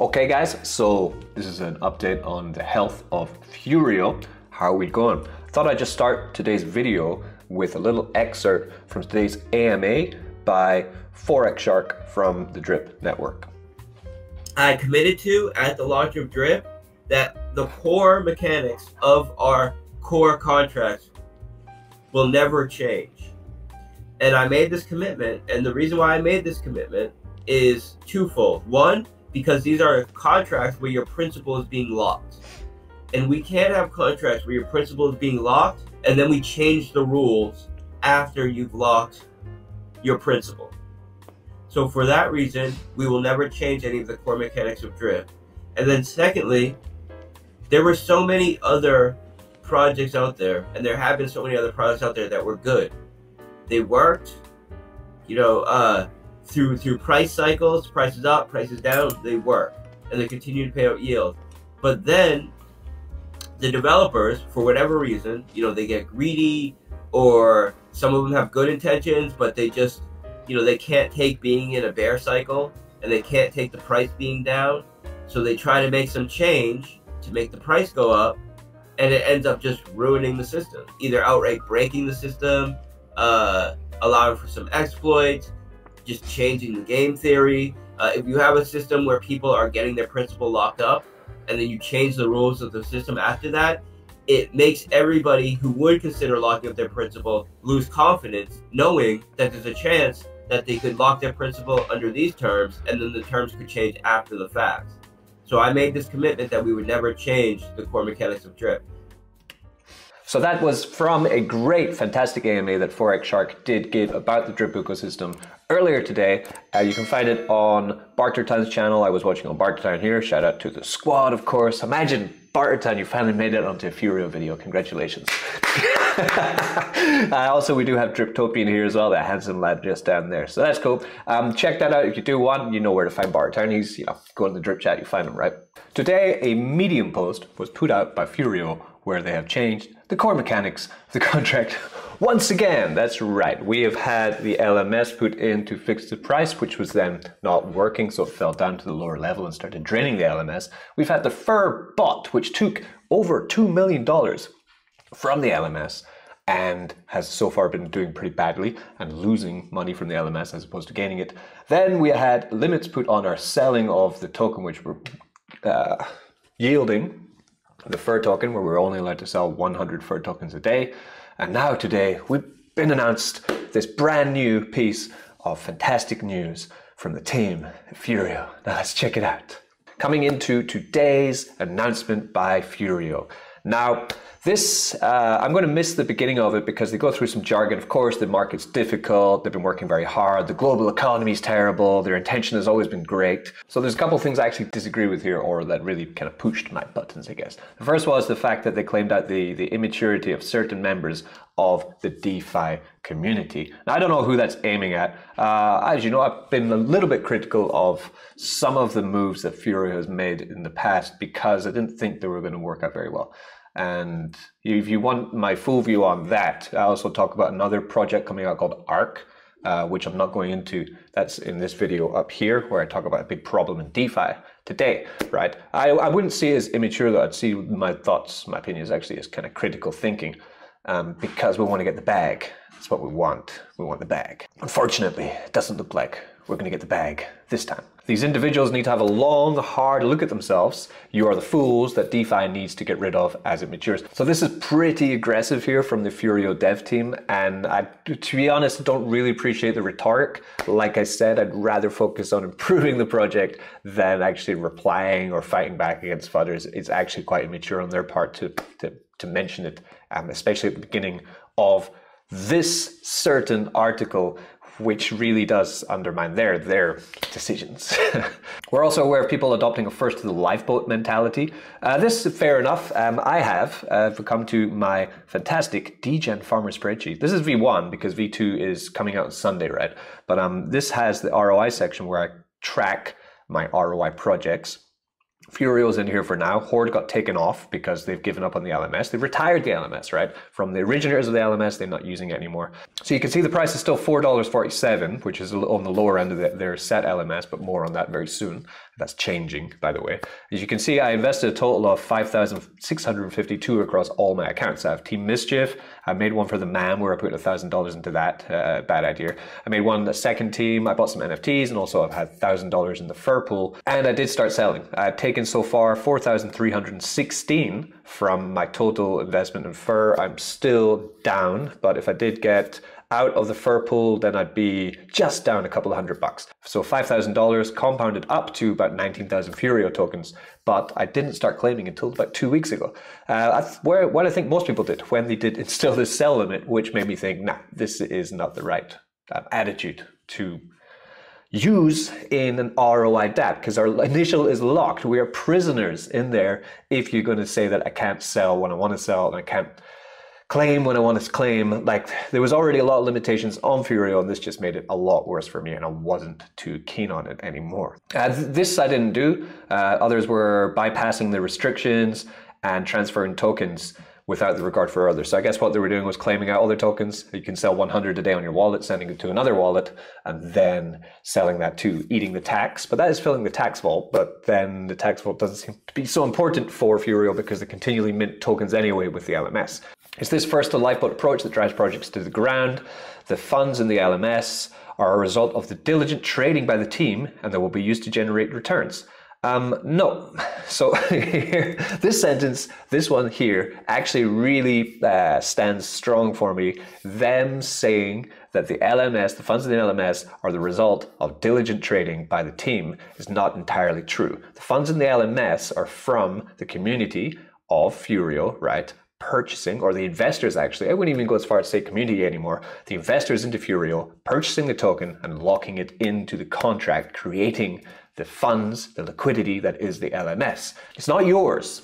Okay guys, so this is an update on the health of Furio. How are we going? Thought I'd just start today's video with a little excerpt from today's AMA by Forex Shark from the Drip Network. I committed to at the launch of Drip that the core mechanics of our core contracts will never change. And I made this commitment, and the reason why I made this commitment is twofold. One, because these are contracts where your principal is being locked. And we can't have contracts where your principal is being locked and then we change the rules after you've locked your principal. So for that reason, we will never change any of the core mechanics of Drip. And then secondly, there were so many other projects out there, and there have been so many other products out there that were good. They worked, you know, uh, through through price cycles, prices up, prices down, they work, and they continue to pay out yield. But then the developers, for whatever reason, you know, they get greedy, or some of them have good intentions, but they just, you know, they can't take being in a bear cycle, and they can't take the price being down, so they try to make some change to make the price go up, and it ends up just ruining the system, either outright breaking the system, uh, allowing for some exploits, just changing the game theory. Uh, if you have a system where people are getting their principal locked up, and then you change the rules of the system after that, it makes everybody who would consider locking up their principal lose confidence, knowing that there's a chance that they could lock their principal under these terms, and then the terms could change after the fact. So I made this commitment that we would never change the core mechanics of drip. So that was from a great, fantastic AMA that Forex Shark did give about the drip ecosystem earlier today. Uh, you can find it on Bartertown's channel. I was watching on Bartertown here. Shout out to the squad, of course. Imagine Bartertown, you finally made it onto a Furio video. Congratulations. uh, also, we do have Driptopian here as well, that handsome lad just down there. So that's cool. Um, check that out if you do want. You know where to find Bartertown. He's, you know, go in the drip chat, you find him, right? Today, a Medium post was put out by Furio where they have changed the core mechanics of the contract once again. That's right. We have had the LMS put in to fix the price, which was then not working, so it fell down to the lower level and started draining the LMS. We've had the Fur bot, which took over $2 million from the LMS and has so far been doing pretty badly and losing money from the LMS as opposed to gaining it. Then we had limits put on our selling of the token, which were uh, yielding the fur token, where we're only allowed to sell 100 fur tokens a day. And now today, we've been announced this brand new piece of fantastic news from the team at Furio. Now let's check it out. Coming into today's announcement by Furio. Now, this, uh, I'm going to miss the beginning of it because they go through some jargon. Of course, the market's difficult. They've been working very hard. The global economy is terrible. Their intention has always been great. So there's a couple of things I actually disagree with here or that really kind of pushed my buttons, I guess. The first was the fact that they claimed out the, the immaturity of certain members of the DeFi community. Now, I don't know who that's aiming at. Uh, as you know, I've been a little bit critical of some of the moves that Furio has made in the past because I didn't think they were going to work out very well. And if you want my full view on that, I also talk about another project coming out called ARC, uh, which I'm not going into. That's in this video up here, where I talk about a big problem in DeFi today, right? I, I wouldn't see it as immature, though. I'd see my thoughts, my opinions actually as kind of critical thinking, um, because we want to get the bag. That's what we want. We want the bag. Unfortunately, it doesn't look like we're going to get the bag this time. These individuals need to have a long, hard look at themselves. You are the fools that DeFi needs to get rid of as it matures. So this is pretty aggressive here from the Furio dev team. And I, to be honest, don't really appreciate the rhetoric. Like I said, I'd rather focus on improving the project than actually replying or fighting back against others. It's actually quite immature on their part to, to, to mention it, um, especially at the beginning of this certain article which really does undermine their their decisions. We're also aware of people adopting a first to the lifeboat mentality. Uh, this is fair enough. Um, I have uh, come to my fantastic DGen farmer spreadsheet. This is V1 because V2 is coming out Sunday, right? But um, this has the ROI section where I track my ROI projects Furio's in here for now. Horde got taken off because they've given up on the LMS. They've retired the LMS, right? From the originators of the LMS, they're not using it anymore. So you can see the price is still $4.47, which is on the lower end of the, their set LMS, but more on that very soon. That's changing, by the way. As you can see, I invested a total of 5,652 across all my accounts. I have Team Mischief. I made one for the MAM where I put $1,000 into that. Uh, bad idea. I made one the second team. I bought some NFTs and also I've had $1,000 in the fur pool. And I did start selling. I've taken so far 4,316 from my total investment in fur. I'm still down, but if I did get out of the fur pool, then I'd be just down a couple of hundred bucks. So $5,000 compounded up to about 19,000 Furio tokens, but I didn't start claiming until about two weeks ago. Uh, where, what I think most people did when they did instill this sell limit, which made me think, nah, this is not the right uh, attitude to use in an ROI DApp because our initial is locked. We are prisoners in there if you're going to say that I can't sell when I want to sell and I can't claim when I want to claim. Like there was already a lot of limitations on Furio, and this just made it a lot worse for me, and I wasn't too keen on it anymore. Uh, this I didn't do. Uh, others were bypassing the restrictions and transferring tokens without the regard for others. So I guess what they were doing was claiming out other tokens. You can sell 100 a day on your wallet, sending it to another wallet, and then selling that too, eating the tax. But that is filling the tax vault. But then the tax vault doesn't seem to be so important for Furio because they continually mint tokens anyway with the LMS. It's this first to lifeboat approach that drives projects to the ground. The funds in the LMS are a result of the diligent trading by the team and they will be used to generate returns. Um, no. So this sentence, this one here, actually really uh, stands strong for me. Them saying that the LMS, the funds in the LMS, are the result of diligent trading by the team is not entirely true. The funds in the LMS are from the community of Furio, right? purchasing, or the investors actually, I wouldn't even go as far as say community anymore, the investors into Furio purchasing the token and locking it into the contract, creating the funds, the liquidity that is the LMS. It's not yours,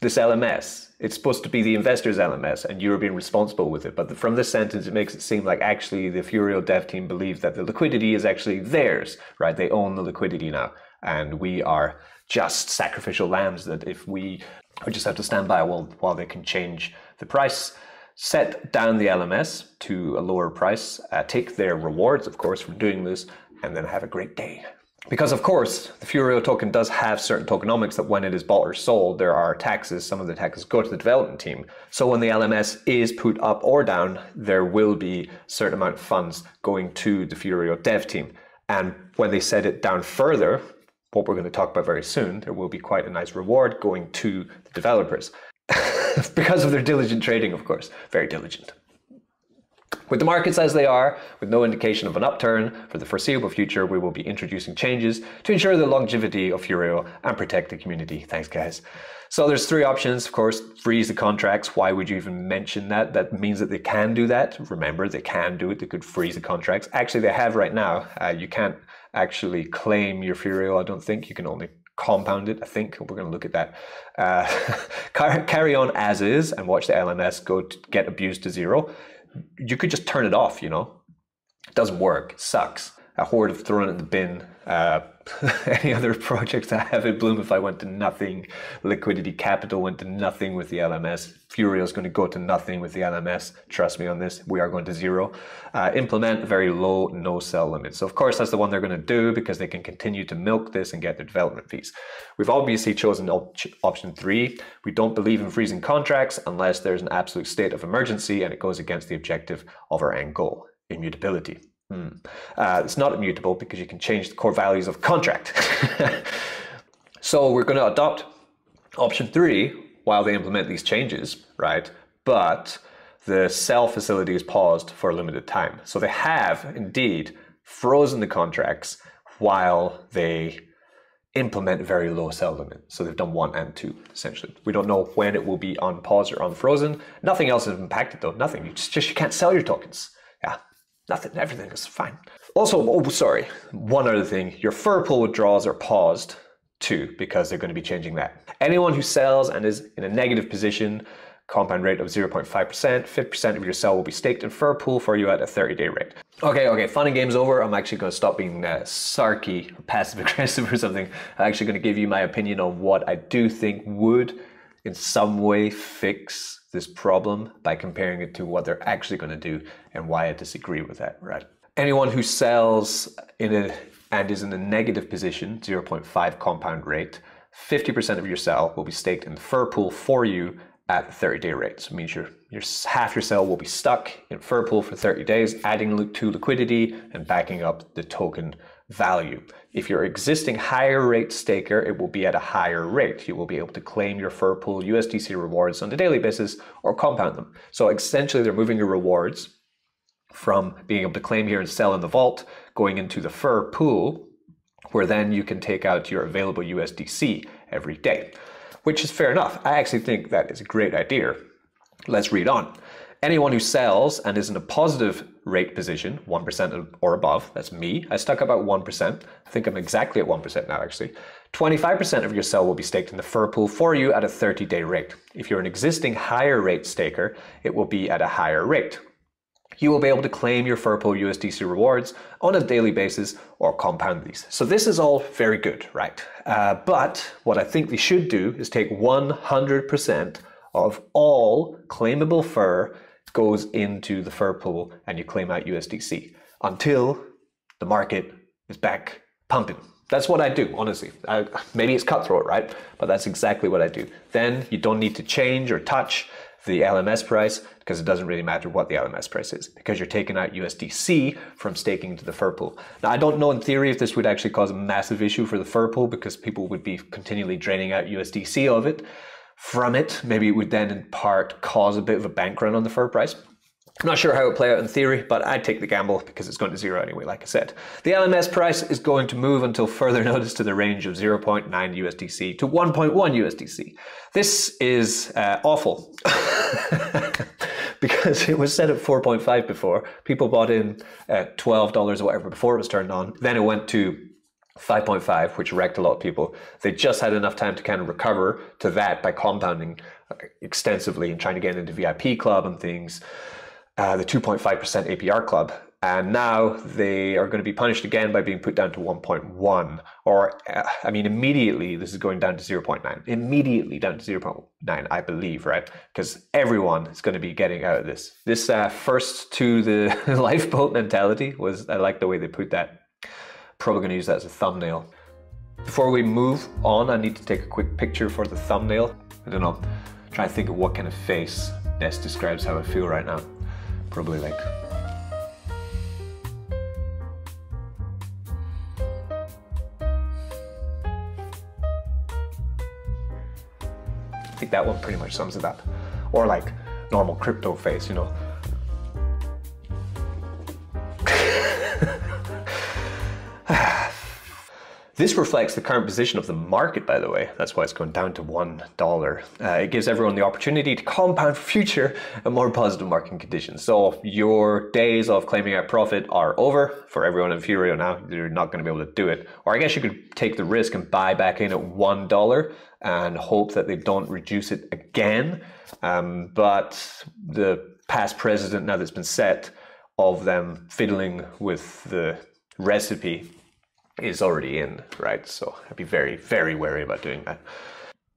this LMS. It's supposed to be the investor's LMS and you're being responsible with it. But from this sentence, it makes it seem like actually the Furio dev team believes that the liquidity is actually theirs, right? They own the liquidity now. And we are just sacrificial lambs that if we we just have to stand by while, while they can change the price, set down the LMS to a lower price, uh, take their rewards, of course, from doing this, and then have a great day. Because of course, the Furio token does have certain tokenomics that when it is bought or sold, there are taxes. Some of the taxes go to the development team. So when the LMS is put up or down, there will be a certain amount of funds going to the Furio dev team. And when they set it down further, what we're going to talk about very soon, there will be quite a nice reward going to the developers. because of their diligent trading, of course. Very diligent. With the markets as they are, with no indication of an upturn for the foreseeable future, we will be introducing changes to ensure the longevity of Furio and protect the community. Thanks, guys. So there's three options, of course, freeze the contracts. Why would you even mention that? That means that they can do that. Remember, they can do it. They could freeze the contracts. Actually, they have right now. Uh, you can't actually claim your Furio, I don't think. You can only compound it, I think. We're going to look at that. Uh, carry on as is and watch the LMS go get abused to zero. You could just turn it off, you know. It doesn't work. It sucks. A horde of thrown it in the bin uh, any other projects I have in I went to nothing. Liquidity Capital went to nothing with the LMS. Furio is going to go to nothing with the LMS. Trust me on this. We are going to zero. Uh, implement very low no sell limit. So of course that's the one they're going to do because they can continue to milk this and get their development fees. We've obviously chosen op- option three. We don't believe in freezing contracts unless there's an absolute state of emergency and it goes against the objective of our end goal, immutability. Hmm. Uh, it's not immutable because you can change the core values of contract. so we're going to adopt option three while they implement these changes, right? But the sell facility is paused for a limited time. So they have indeed frozen the contracts while they implement very low sell limit. So they've done one and two, essentially. We don't know when it will be on pause or unfrozen. Nothing else is impacted though, nothing. You just, just you can't sell your tokens. Yeah, Nothing, everything is fine. Also, oh, sorry, one other thing. Your fur pool withdrawals are paused too because they're going to be changing that. Anyone who sells and is in a negative position compound rate of 0.5%. 50% of your sell will be staked in Fur Pool for you at a 30 day rate. Okay, okay, fun and games over. I'm actually going to stop being uh, sarky passive aggressive or something. I'm actually going to give you my opinion on what I do think would, in some way, fix this problem by comparing it to what they're actually going to do and why I disagree with that, right? Anyone who sells in a and is in a negative position, 0.5 compound rate, 50% of your sell will be staked in the fur pool for you at 30 day rate. So it means your, your half your sell will be stuck in fur pool for 30 days, adding to liquidity and backing up the token value. If you're existing higher rate staker, it will be at a higher rate. You will be able to claim your fur pool USDC rewards on a daily basis or compound them. So essentially they're moving your rewards from being able to claim here and sell in the vault, going into the fur pool, where then you can take out your available USDC every day which is fair enough. I actually think that is a great idea. Let's read on. Anyone who sells and is in a positive rate position, 1% or above, that's me. I stuck about 1%. I think I'm exactly at 1% now, actually. 25% of your sell will be staked in the fur pool for you at a 30 day rate. If you're an existing higher rate staker, it will be at a higher rate you will be able to claim your Furpool USDC rewards on a daily basis or compound these. So this is all very good, right? Uh, but what I think they should do is take 100% of all claimable fur goes into the fur pool and you claim out USDC until the market is back pumping. That's what I do, honestly. I, maybe it's cutthroat, right? But that's exactly what I do. Then you don't need to change or touch the LMS price because it doesn't really matter what the LMS price is because you're taking out USDC from staking to the fur pool. Now, I don't know in theory if this would actually cause a massive issue for the fur pool because people would be continually draining out USDC of it from it. Maybe it would then in part cause a bit of a bank run on the fur price. I'm not sure how it would play out in theory, but I'd take the gamble because it's going to zero anyway, like I said. The LMS price is going to move until further notice to the range of 0.9 USDC to 1.1 USDC. This is uh, awful because it was set at 4.5 before. People bought in at $12 or whatever before it was turned on. Then it went to 5.5, which wrecked a lot of people. They just had enough time to kind of recover to that by compounding extensively and trying to get into VIP club and things. Uh, the 2.5% APR club. And now they are going to be punished again by being put down to 1.1. Or, uh, I mean, immediately this is going down to 0.9. Immediately down to 0.9, I believe, right? Because everyone is going to be getting out of this. This uh, first to the lifeboat mentality was, I like the way they put that. Probably to use that as a thumbnail. Before we move on, I need to take a quick picture for the thumbnail. I don't know, try to think of what kind of face best describes how I feel right now probably like I think that one pretty much sums it up. Or like normal crypto face, you know. This reflects the current position of the market, by the way. That's why it's going down to $1. Uh, it gives everyone the opportunity to compound for future and more positive market conditions. So your days of claiming out profit are over for everyone in Furio now. You're not going to be able to do it. Or I guess you could take the risk and buy back in at $1 and hope that they don't reduce it again. Um, but the past precedent now that's been set of them fiddling with the recipe is already in, right? So I'd be very, very wary about doing that.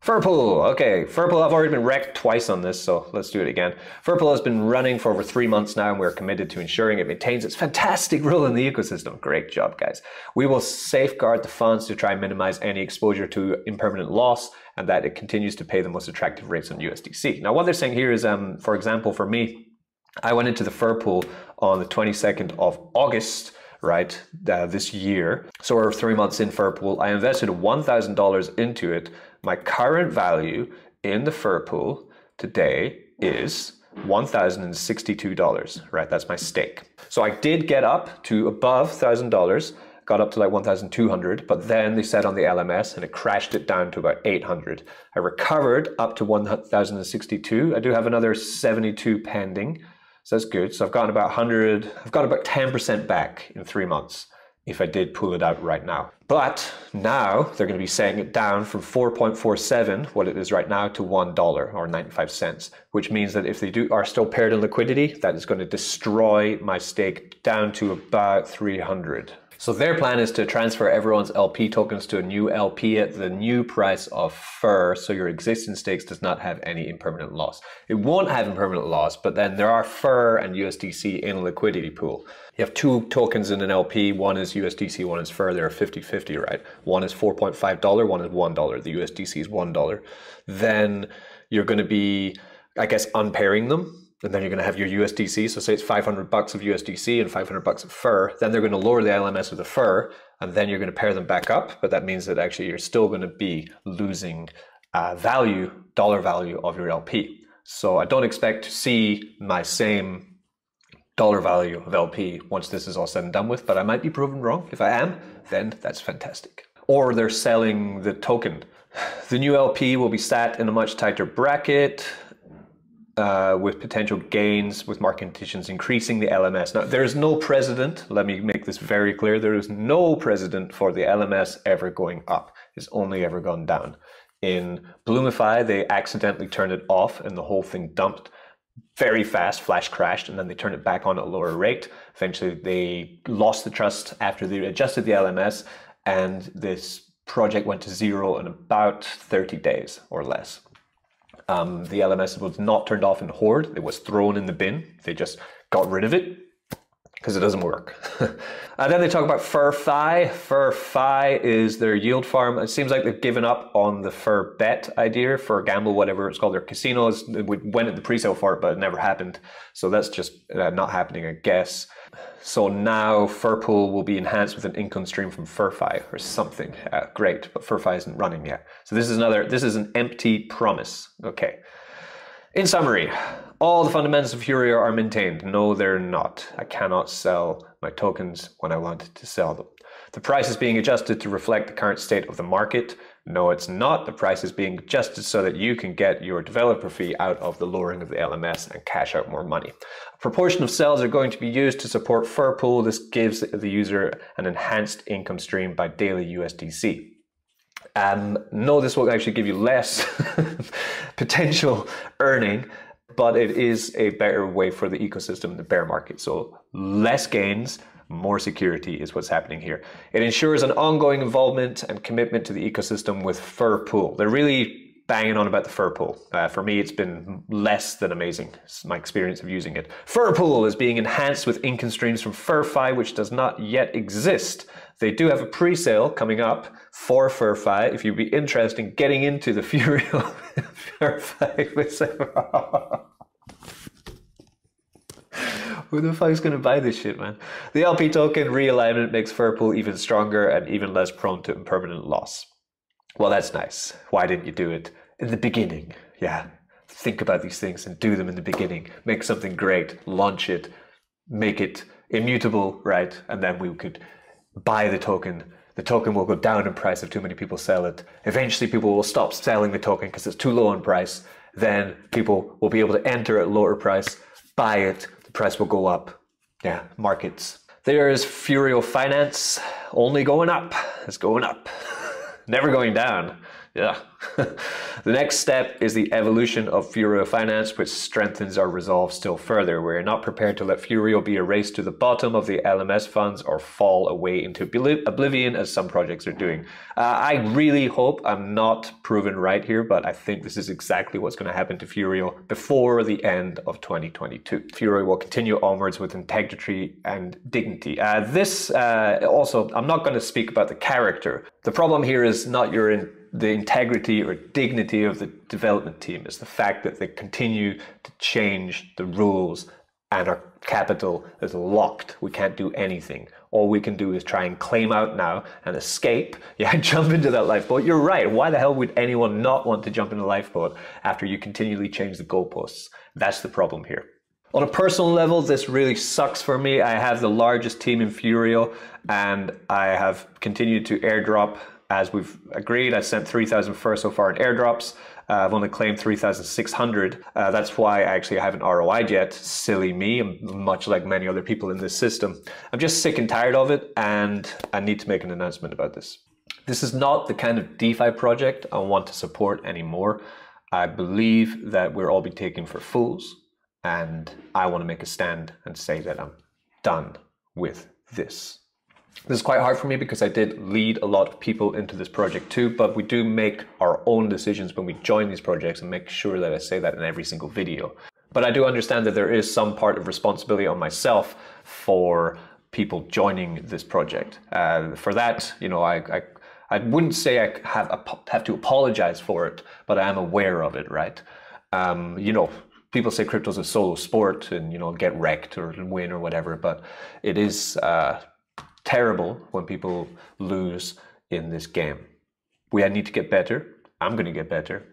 Furpool, okay. Furpool, I've already been wrecked twice on this, so let's do it again. Furpool has been running for over three months now, and we're committed to ensuring it maintains its fantastic role in the ecosystem. Great job, guys. We will safeguard the funds to try and minimize any exposure to impermanent loss, and that it continues to pay the most attractive rates on USDC. Now, what they're saying here is, um, for example, for me, I went into the Furpool on the 22nd of August, right, uh, this year. So we're three months in Fur Pool. I invested $1,000 into it. My current value in the Fur Pool today is $1,062, right? That's my stake. So I did get up to above $1,000, got up to like 1,200, but then they said on the LMS and it crashed it down to about 800. I recovered up to 1,062. I do have another 72 pending. So that's good. So I've gotten about 100, I've got about 10% back in three months if I did pull it out right now. But now they're going to be setting it down from 4.47, what it is right now, to $1 or 95 cents, which means that if they do are still paired in liquidity, that is going to destroy my stake down to about 300. So their plan is to transfer everyone's LP tokens to a new LP at the new price of FUR, so your existing stakes does not have any impermanent loss. It won't have impermanent loss, but then there are FUR and USDC in a liquidity pool. You have two tokens in an LP, one is USDC, one is FUR, they're 50-50, right? One is $4.5, one is $1, the USDC is $1. Then you're gonna be, I guess, unpairing them and then you're going to have your USDC. So say it's 500 bucks of USDC and 500 bucks of FUR. Then they're going to lower the LMS of the FUR, and then you're going to pair them back up. But that means that actually you're still going to be losing uh, value, dollar value of your LP. So I don't expect to see my same dollar value of LP once this is all said and done with, but I might be proven wrong. If I am, then that's fantastic. Or they're selling the token. The new LP will be sat in a much tighter bracket uh, with potential gains with market conditions increasing the LMS. Now, there is no precedent, let me make this very clear, there is no precedent for the LMS ever going up. It's only ever gone down. In Bloomify, they accidentally turned it off and the whole thing dumped very fast, flash crashed, and then they turned it back on at a lower rate. Eventually, they lost the trust after they adjusted the LMS, and this project went to zero in about 30 days or less. Um, the LMS was not turned off in Horde. It was thrown in the bin. They just got rid of it because it doesn't work. and then they talk about FurFi. FurFi is their yield farm. It seems like they've given up on the Fur Bet idea, Fur Gamble, whatever it's called. Their casinos. We went at the pre-sale for it, but it never happened. So that's just uh, not happening, I guess. So now Furpool will be enhanced with an income stream from FurFi or something. Uh, great, but FurFi isn't running yet. So this is another, this is an empty promise. Okay. In summary, all the fundamentals of Furio are maintained. No, they're not. I cannot sell my tokens when I want to sell them. The price is being adjusted to reflect the current state of the market. No, it's not. The price is being adjusted so that you can get your developer fee out of the lowering of the LMS and cash out more money. A proportion of sales are going to be used to support Furpool. This gives the user an enhanced income stream by daily USDC. Um, no, this will actually give you less potential earning, but it is a better way for the ecosystem, the bear market. So less gains, more security is what's happening here. It ensures an ongoing involvement and commitment to the ecosystem with Furpool. They're really banging on about the Furpool. Uh, for me, it's been less than amazing. It's my experience of using it. Furpool is being enhanced with income streams from FurFi, which does not yet exist. They do have a pre-sale coming up for FurFi. If you'd be interested in getting into the Furio FurFi, Who the fuck is going to buy this shit, man? The LP token realignment makes Furpool even stronger and even less prone to impermanent loss. Well, that's nice. Why didn't you do it in the beginning? Yeah. Think about these things and do them in the beginning. Make something great, launch it, make it immutable, right? And then we could buy the token. The token will go down in price if too many people sell it. Eventually, people will stop selling the token because it's too low in price. Then people will be able to enter at lower price, buy it, price will go up. Yeah, markets. There is Furio Finance, only going up. It's going up, never going down. Yeah. the next step is the evolution of Furio Finance, which strengthens our resolve still further. We're not prepared to let Furio be erased to the bottom of the LMS funds or fall away into oblivion as some projects are doing. Uh, I really hope I'm not proven right here, but I think this is exactly what's going to happen to Furio before the end of 2022. Furio will continue onwards with integrity and dignity. Uh, this uh, also, I'm not going to speak about the character. The problem here is not your in the integrity or dignity of the development team is the fact that they continue to change the rules and our capital is locked. We can't do anything. All we can do is try and claim out now and escape. Yeah, jump into that lifeboat. You're right. Why the hell would anyone not want to jump in a lifeboat after you continually change the goalposts? That's the problem here. On a personal level, this really sucks for me. I have the largest team in Furio and I have continued to airdrop as we've agreed, I sent 3,000 first so far in airdrops. Uh, I've only claimed 3,600. Uh, that's why actually I actually haven't ROI'd yet. Silly me, I'm much like many other people in this system. I'm just sick and tired of it, and I need to make an announcement about this. This is not the kind of DeFi project I want to support anymore. I believe that we're all being taken for fools, and I want to make a stand and say that I'm done with this. This is quite hard for me because I did lead a lot of people into this project too, but we do make our own decisions when we join these projects and make sure that I say that in every single video. But I do understand that there is some part of responsibility on myself for people joining this project. Uh, for that, you know, I, I, I wouldn't say I have, have to apologize for it, but I am aware of it, right? Um, you know, people say crypto's is a solo sport and, you know, get wrecked or win or whatever, but it is uh, terrible when people lose in this game. We need to get better. I'm going to get better.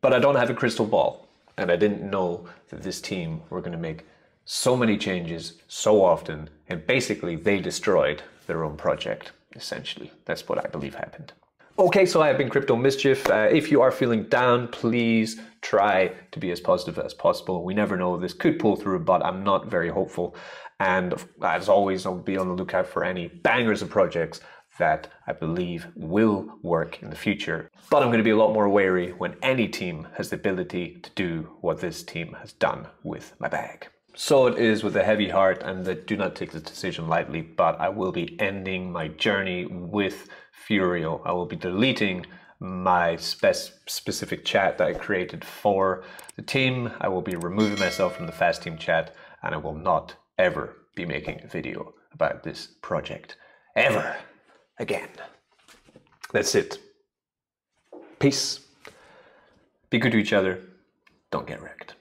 But I don't have a crystal ball. And I didn't know that this team were going to make so many changes so often. And basically, they destroyed their own project, essentially. That's what I believe happened. Okay, so I have been Crypto Mischief. Uh, if you are feeling down, please try to be as positive as possible. We never know, this could pull through, but I'm not very hopeful. And as always, I'll be on the lookout for any bangers of projects that I believe will work in the future. But I'm going to be a lot more wary when any team has the ability to do what this team has done with my bag. So it is with a heavy heart, and I do not take this decision lightly, but I will be ending my journey with Furio. I will be deleting my spe- specific chat that I created for the team. I will be removing myself from the Fast Team chat, and I will not ever be making a video about this project ever again. That's it. Peace. Be good to each other. Don't get wrecked.